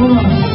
う。